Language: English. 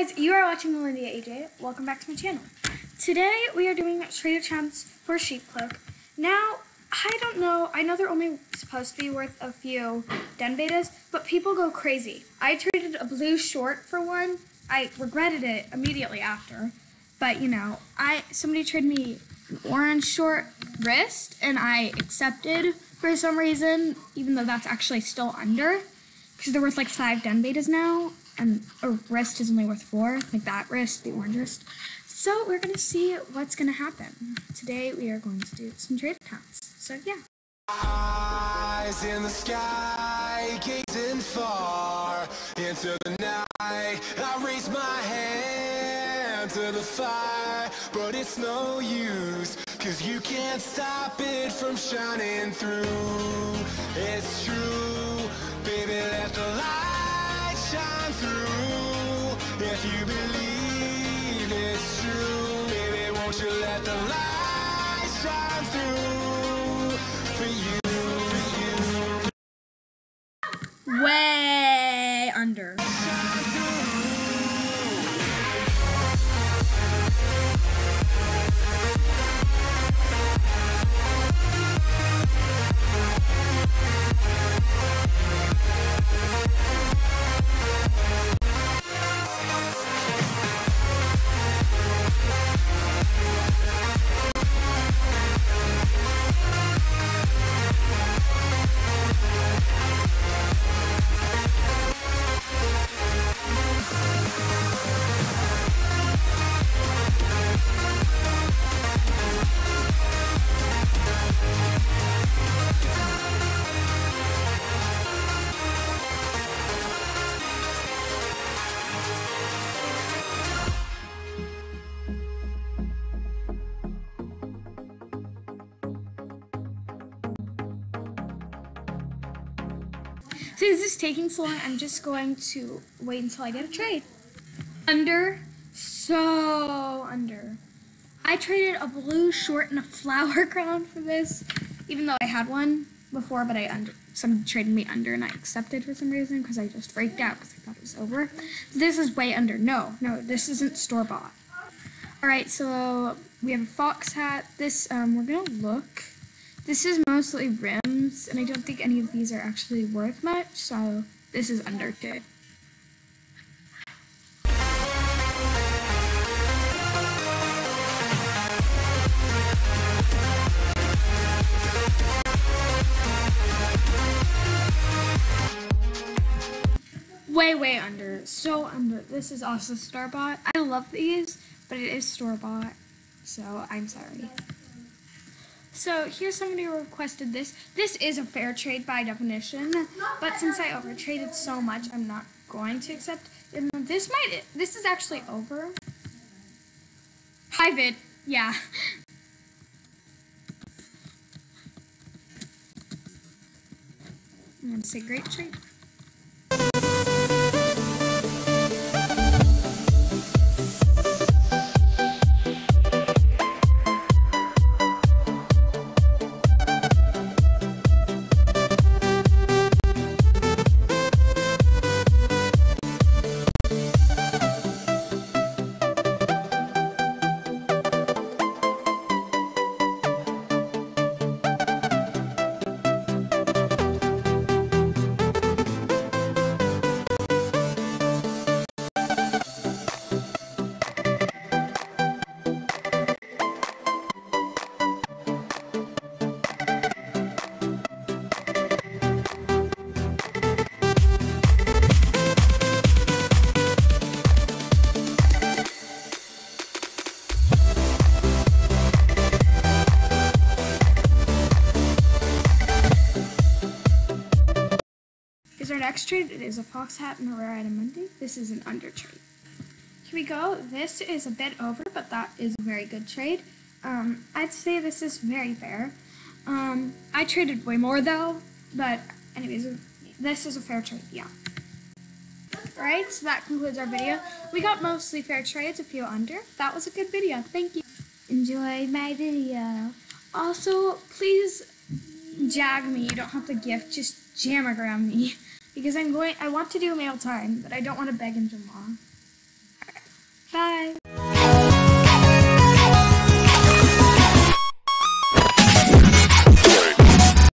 guys, you are watching Milindia AJ. Welcome back to my channel. Today we are doing Trader Champs for Sheep Cloak. Now, I don't know, I know they're only supposed to be worth a few den betas, but people go crazy. I traded a blue short for one. I regretted it immediately after. But you know, I somebody traded me an orange short wrist and I accepted for some reason, even though that's actually still under. Because they're worth like five den betas now and a wrist is only worth four, like that wrist, the orange wrist. So we're gonna see what's gonna happen. Today we are going to do some trade accounts. So yeah. Eyes in the sky, gazing far into the night. I raise my hand to the fire, but it's no use, cause you can't stop it from shining through. It's true, won't you let the light shine through for you. Way under. Since this is taking so long, I'm just going to wait until I get a trade. Under, so under. I traded a blue short and a flower crown for this, even though I had one before, but I under some traded me under and I accepted for some reason because I just freaked out because I thought it was over. This is way under. No, no, this isn't store bought. All right, so we have a fox hat. This um, we're gonna look. This is mostly rims, and I don't think any of these are actually worth much, so this is under two. Way, way under. So under. This is also store-bought. I love these, but it is store-bought, so I'm sorry. So here's somebody who requested this. This is a fair trade by definition, but since I overtraded so much, I'm not going to accept. This might, this is actually over. Hi, Vid. Yeah. I'm gonna say great trade. Next trade? It is a fox hat and a rare item Monday. This is an under trade. Here we go. This is a bit over, but that is a very good trade. Um, I'd say this is very fair. Um, I traded way more though, but anyways, this is a fair trade. Yeah. Alright, so that concludes our video. We got mostly fair trades, a few under. That was a good video. Thank you. Enjoy my video. Also, please jag me. You don't have to gift, just jam around me. Because I'm going, I want to do mail time, but I don't want to beg him tomorrow. Right, bye.